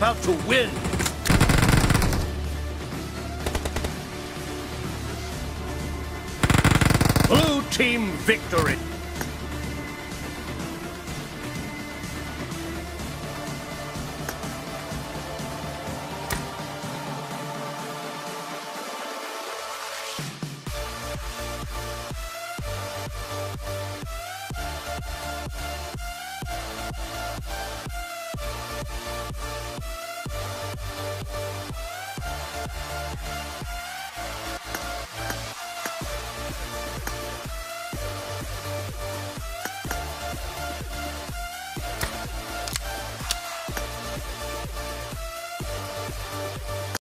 about to win. Blue team victory. Thank